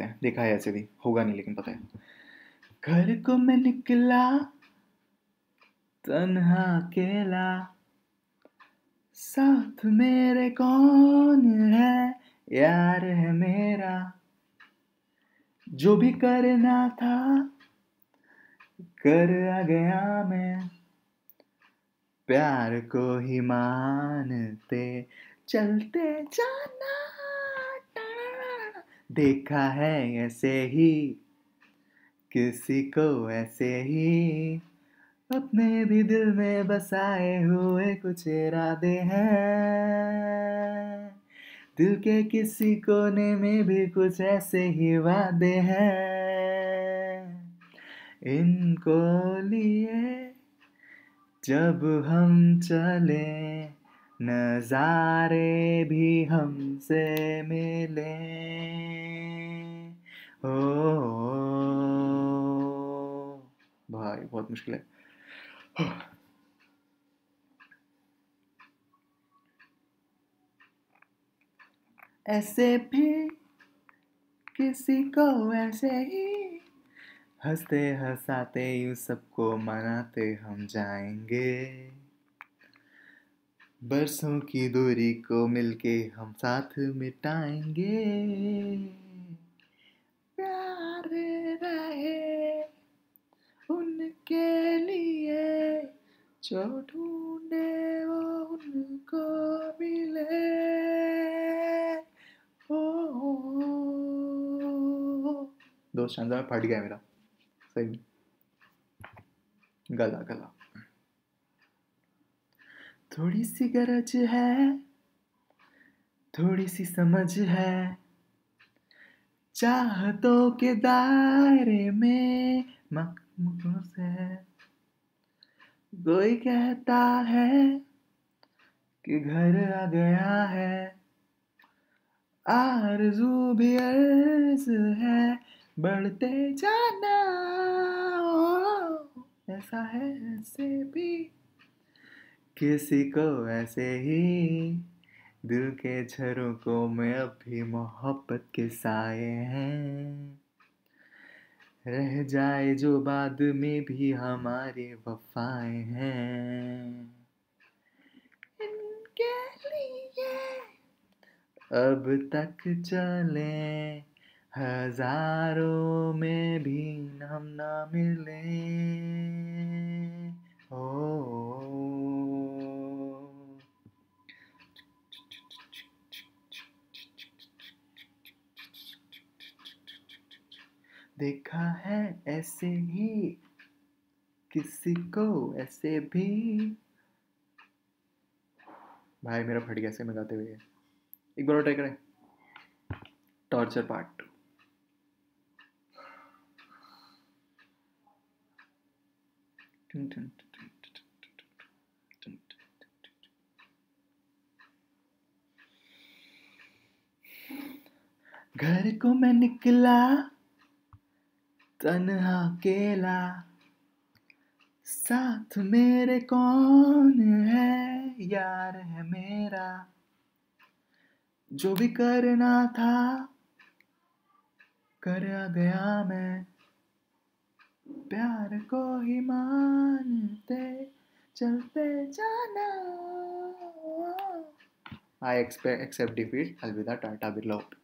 सकते हैं। देखा है ऐसे भी, होगा नहीं, लेकिन पता है। घर को मैं निकला, तन्हा अकेला। साथ मेरे कौन है? यार है मेरा। जो भी करना था, कर आ गया मैं। प्यार को ही मानते, चलते जाना। देखा है ऐसे ही, किसी को ऐसे ही। अपने भी दिल में बसाए हुए कुछ इरादे हैं। दिल के किसी कोने में भी कुछ ऐसे ही वादे हैं। इनको लिए जब हम चले, नजारे भी हमसे मिले। ओ, भाई बहुत मुश्किल है। ऐसे भी किसी को ऐसे ही हँसते हंसाते यू सबको मनाते हम जाएँगे। बरसों की दूरी को मिलके हम साथ मिटाएँगे। जो ढूंढे वो उनको मिले ओ दोस्त शानदार फट गया मेरा सही गला गला थोड़ी सी गरज है थोड़ी सी समझ है चाहतों के दायरे में मकमुल से कोई कहता है कि घर आ गया है। आरज़ू भी अर्ज़ है, बढ़ते जाना। ऐसा है ऐसे भी। किसी को ऐसे ही दिल के झरोकों में अब भी मोहब्बत के साए हैं। रह जाए जो बाद में भी हमारे वफाए हैं। इनके लिए अब तक चले हज़ारों में भी हम ना मिले। देखा है ऐसे ही किसी को ऐसे भी भाई मेरा फट गया से गाते हुए एक बार ट्राई करें टॉर्चर पार्ट टू घर को मैं निकला तन्हा अकेला साथ मेरे कौन है? यार है मेरा। जो भी करना था, कर गया मैं। प्यार को ही मानते, चलते जाना। आई एक्सपेक्ट एक्सेप्ट डिफीट अलविदा, टाटा, बिरला।